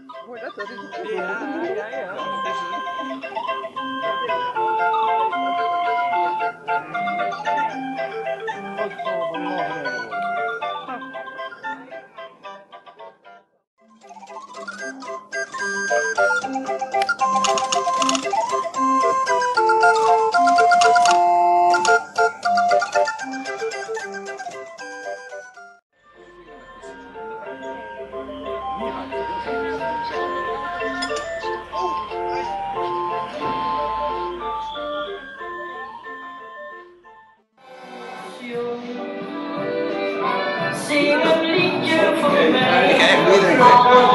哎呀呀呀！我操，我操！Sing a little for me.